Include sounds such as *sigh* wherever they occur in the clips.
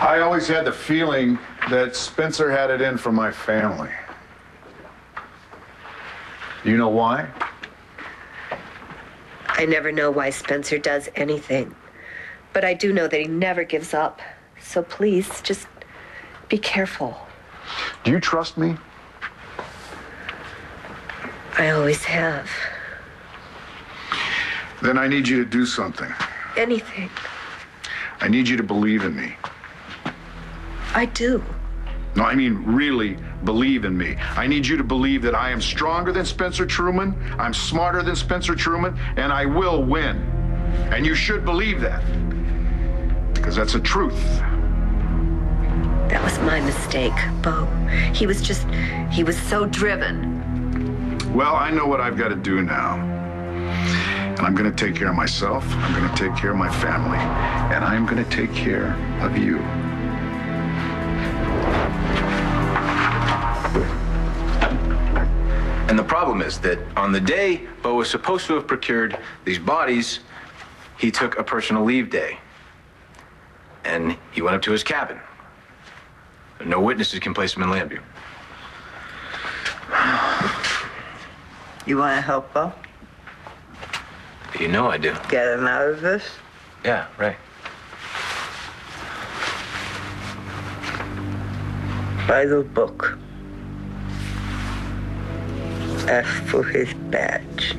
I always had the feeling that Spencer had it in for my family. Do you know why? I never know why Spencer does anything. But I do know that he never gives up. So please, just be careful. Do you trust me? I always have. Then I need you to do something. Anything. I need you to believe in me. I do. No, I mean really believe in me. I need you to believe that I am stronger than Spencer Truman, I'm smarter than Spencer Truman, and I will win. And you should believe that. Because that's the truth. That was my mistake, Bo. He was just, he was so driven. Well, I know what I've got to do now. And I'm going to take care of myself, I'm going to take care of my family, and I'm going to take care of you. And the problem is that on the day Bo was supposed to have procured these bodies, he took a personal leave day. And he went up to his cabin. No witnesses can place him in Llanview. You want to help Bo? You know I do. Get him out of this? Yeah, right. Buy the book. Ask for his badge.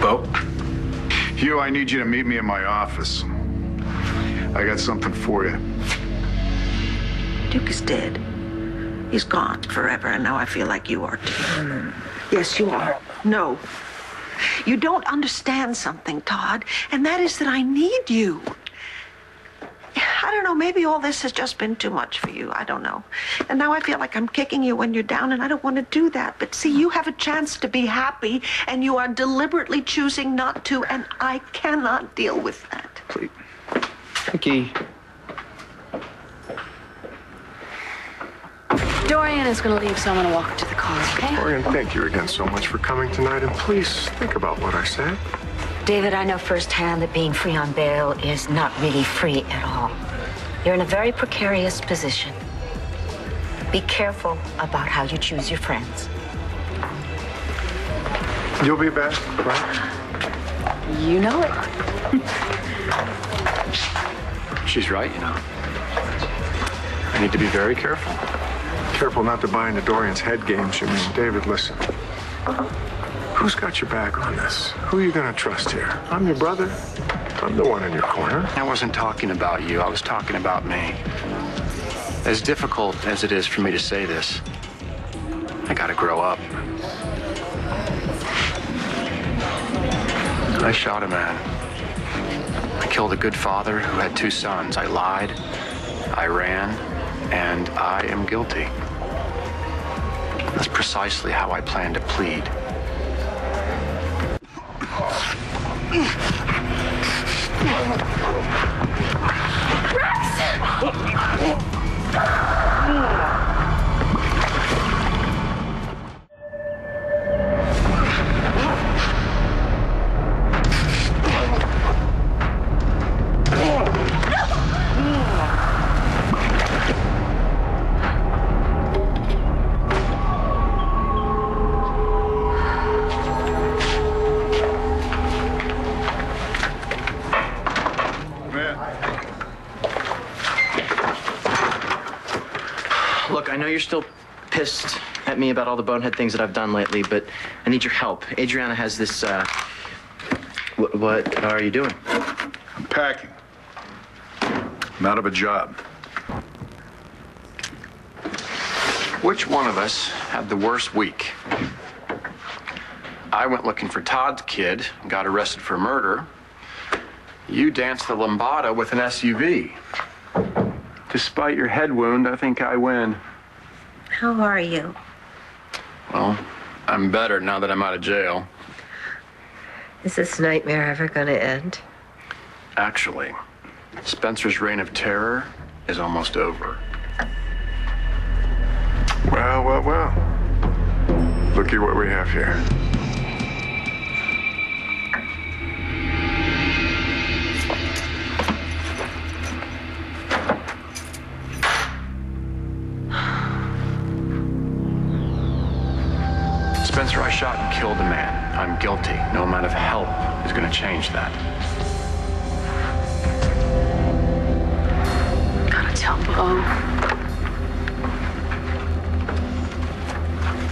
Bo? Hugh, I need you to meet me in my office. I got something for you. Duke is dead. He's gone forever, and now I feel like you are too. Yes, you are. No. You don't understand something, Todd, and that is that I need you. I don't know, maybe all this has just been too much for you. I don't know. And now I feel like I'm kicking you when you're down, and I don't want to do that. But see, you have a chance to be happy, and you are deliberately choosing not to, and I cannot deal with that. Please. Viki. Dorian is going to leave, so I'm going to walk her to the car, okay? Dorian, thank you again so much for coming tonight, and please think about what I said. David, I know firsthand that being free on bail is not really free at all. You're in a very precarious position. Be careful about how you choose your friends. You'll be back, right? You know it. She's right, you know. I need to be very careful. Careful not to buy into Dorian's head games, you mean. David, listen. Who's got your back on this? Who are you going to trust here? I'm your brother. I'm the one in your corner. I wasn't talking about you. I was talking about me. As difficult as it is for me to say this, I gotta grow up. I shot a man. I killed a good father who had two sons. I lied, I ran, and I am guilty. That's precisely how I plan to plead. Look, you're still pissed at me about all the bonehead things that I've done lately, but I need your help. Adriana has this, uh. What, what are you doing? I'm packing. I'm out of a job. Which one of us had the worst week? I went looking for Todd's kid got arrested for murder. You danced the lambada with an SUV. Despite your head wound, I think I win. How are you? Well, I'm better now that I'm out of jail. Is this nightmare ever going to end? Actually, Spencer's reign of terror is almost over. Well, well, well. Looky what we have here.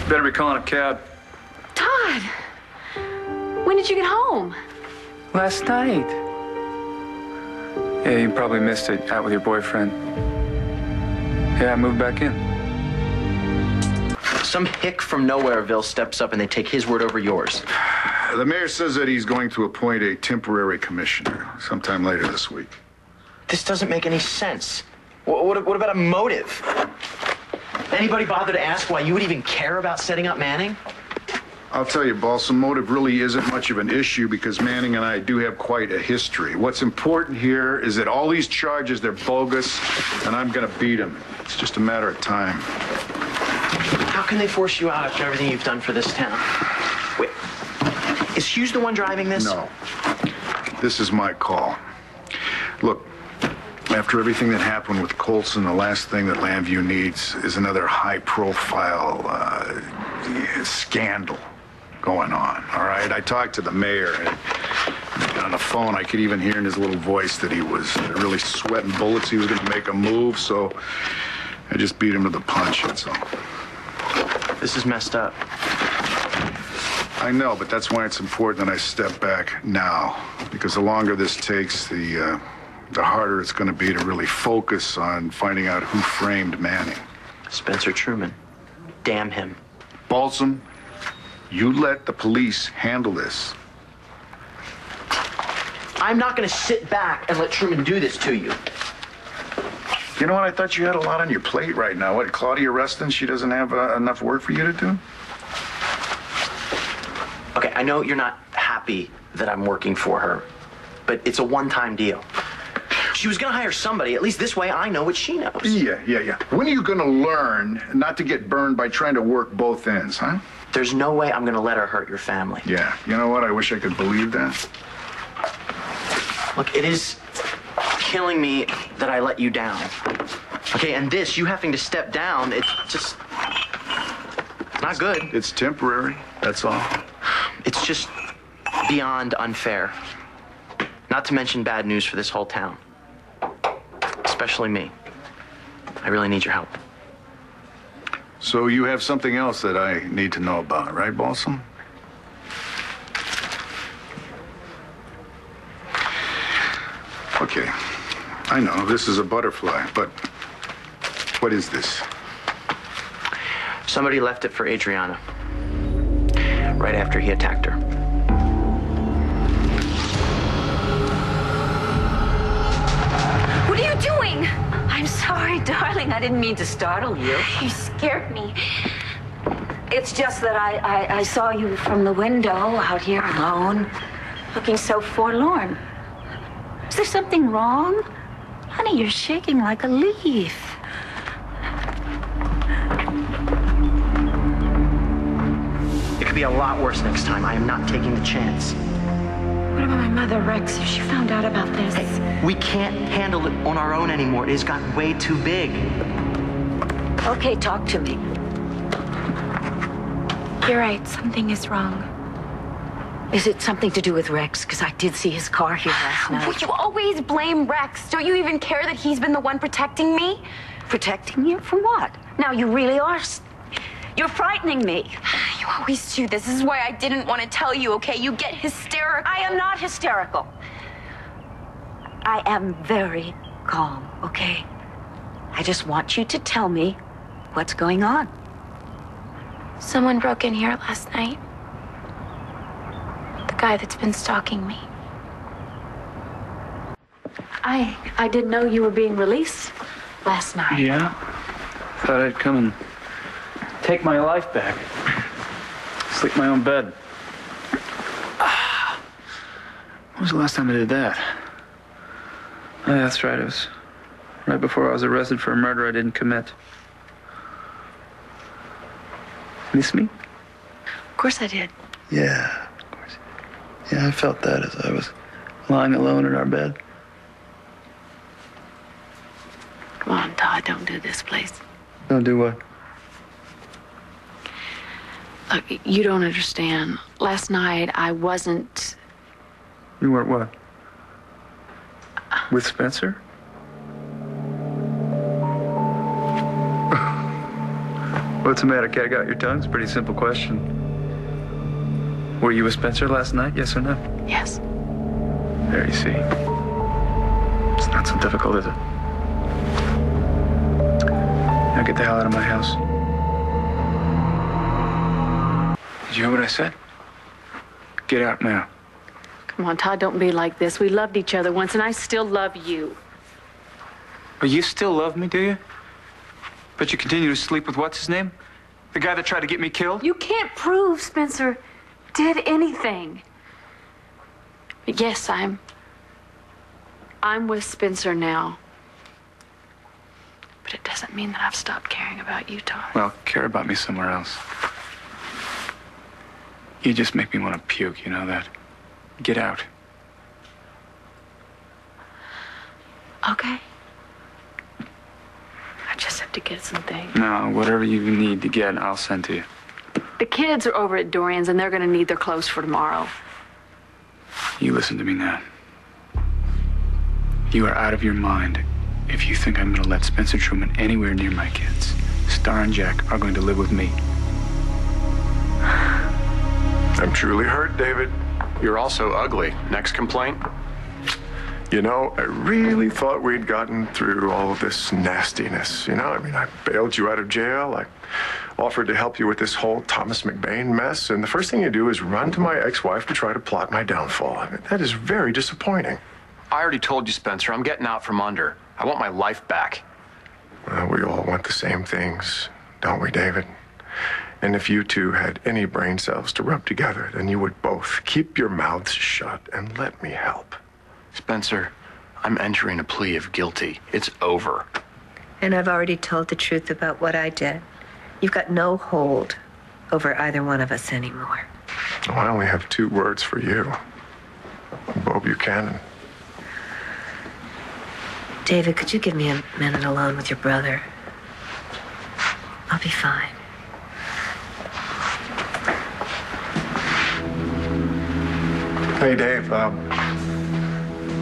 Better be calling a cab. Todd! When did you get home? Last night. Yeah, you probably missed it out with your boyfriend. Yeah, I moved back in. Some hick from Nowhereville steps up and they take his word over yours. The mayor says that he's going to appoint a temporary commissioner sometime later this week. This doesn't make any sense. What, what, what about a motive? Anybody bother to ask why you would even care about setting up Manning? I'll tell you, Balsom, motive really isn't much of an issue because Manning and I do have quite a history. What's important here is that all these charges, they're bogus, and I'm going to beat them. It's just a matter of time. How can they force you out after everything you've done for this town? Wait, is Hughes the one driving this? No. This is my call. Look, after everything that happened with Colson, the last thing that Llanview needs is another high profile uh, scandal going on, all right? I talked to the mayor, and on the phone, I could even hear in his little voice that he was really sweating bullets. He was going to make a move, so I just beat him to the punch, that's all. This is messed up. I know, but that's why it's important that I step back now, because the longer this takes, the uh, the harder it's going to be to really focus on finding out who framed Manning. Spencer Truman. Damn him. Balsom, you let the police handle this. I'm not going to sit back and let Truman do this to you. You know what? I thought you had a lot on your plate right now. What, Claudia Reston? She doesn't have uh, enough work for you to do? Okay, I know you're not happy that I'm working for her, but it's a one time deal. She was gonna hire somebody. At least this way I know what she knows. Yeah, yeah, yeah. When are you going to learn not to get burned by trying to work both ends, huh? There's no way I'm gonna let her hurt your family. Yeah. You know what? I wish I could believe that. Look, it is killing me that I let you down. Okay, and this, you having to step down, it's just not good. It's temporary. That's all. It's just beyond unfair. Not to mention bad news for this whole town. Especially me. I really need your help. So you have something else that I need to know about, right, Balsom? Okay. I know this is a butterfly, but what is this? Somebody left it for Adriana. Right after he attacked her. Doing? I'm sorry, *laughs* darling. I didn't mean to startle you. You scared me. It's just that I, I, I saw you from the window out here alone, looking so forlorn. Is there something wrong? Honey, you're shaking like a leaf. It could be a lot worse next time. I am not taking the chance. What about my mother, Rex, if she found out about this? We can't handle it on our own anymore. It has gotten way too big. Okay, talk to me. You're right. Something is wrong. Is it something to do with Rex? Because I did see his car here last *sighs* night. you always blame Rex? Don't you even care that he's been the one protecting me? Protecting you from what? Now you really are. You're frightening me. *sighs* *sighs* You always do this. This is why I didn't want to tell you, okay? You get hysterical. I am not hysterical. I am very calm, okay? I just want you to tell me what's going on. Someone broke in here last night. The guy that's been stalking me. I I didn't know you were being released last night. Yeah? Thought I'd come and take my life back. Sleep in my own bed. *sighs* When was the last time I did that? Oh, that's right. It was right before I was arrested for a murder I didn't commit. Miss me? Of course I did. Yeah, of course. Yeah, I felt that as I was lying alone in our bed. Come on, Todd, don't do this, please. Don't do what? Look, you don't understand. Last night I wasn't. You weren't what? With Spencer? *sighs* What's the matter, cat? Got your tongue? It's a pretty simple question. Were you with Spencer last night? Yes or no? Yes. There you see. It's not so difficult, is it? Now get the hell out of my house. Did you hear what I said? Get out now. Come on, Todd, don't be like this. We loved each other once, and I still love you. But you still love me, do you? But you continue to sleep with what's his name? The guy that tried to get me killed? You can't prove Spencer did anything. But yes, I'm. I'm with Spencer now. But it doesn't mean that I've stopped caring about you, Todd. Well, care about me somewhere else. You just make me want to puke, you know that? Get out. Okay. I just have to get something. No, whatever you need to get, I'll send to you. The kids are over at Dorian's, and they're going to need their clothes for tomorrow. You listen to me now. You are out of your mind if you think I'm going to let Spencer Truman anywhere near my kids. Star and Jack are going to live with me. I'm truly hurt, David. You're also ugly. Next complaint? You know, I really thought we'd gotten through all of this nastiness. You know, I mean, I bailed you out of jail. I offered to help you with this whole Thomas McBain mess. And the first thing you do is run to my ex wife to try to plot my downfall. I mean, that is very disappointing. I already told you, Spencer, I'm getting out from under. I want my life back. Well, we all want the same things, don't we, David? And if you two had any brain cells to rub together, then you would both keep your mouths shut and let me help. Spencer, I'm entering a plea of guilty. It's over. And I've already told the truth about what I did. You've got no hold over either one of us anymore. Oh, I only have two words for you Bo Buchanan. David, could you give me a minute alone with your brother? I'll be fine. Hey, Dave. Um,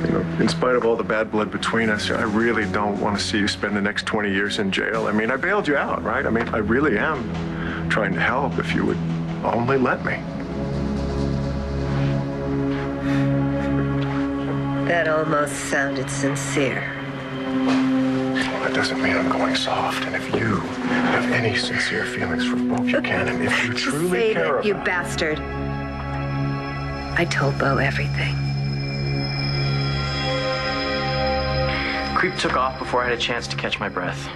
you know, in spite of all the bad blood between us, I really don't want to see you spend the next 20 years in jail. I mean, I bailed you out, right? I mean, I really am trying to help if you would only let me. That almost sounded sincere. Well, that doesn't mean I'm going soft. And if you have any sincere feelings for Bo Buchanan, if you *laughs* truly care it, you about bastard. I told Bo everything. Creep took off before I had a chance to catch my breath.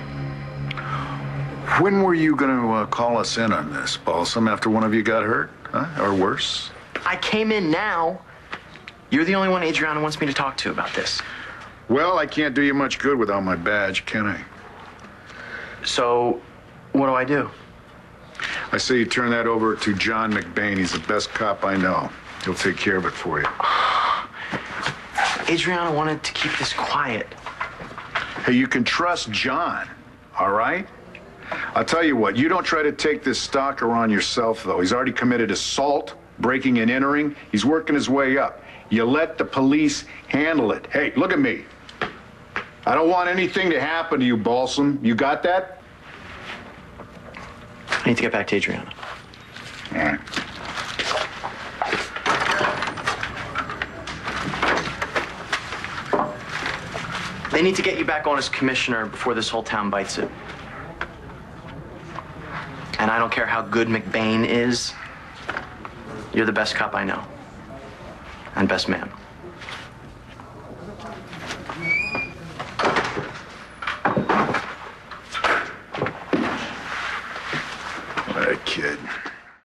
When were you going to uh, call us in on this, Balsom, after one of you got hurt? Huh? Or worse? I came in now. You're the only one Adriana wants me to talk to about this. Well, I can't do you much good without my badge, can I? So, what do I do? I say you turn that over to John McBain. He's the best cop I know. He'll take care of it for you. *sighs* Adriana wanted to keep this quiet. Hey, you can trust John, all right? I'll tell you what, you don't try to take this stalker on yourself, though. He's already committed assault, breaking and entering. He's working his way up. You let the police handle it. Hey, look at me. I don't want anything to happen to you, Balsom. You got that? I need to get back to Adriana. All right. They need to get you back on as commissioner before this whole town bites it. And I don't care how good McBain is, you're the best cop I know. And best man.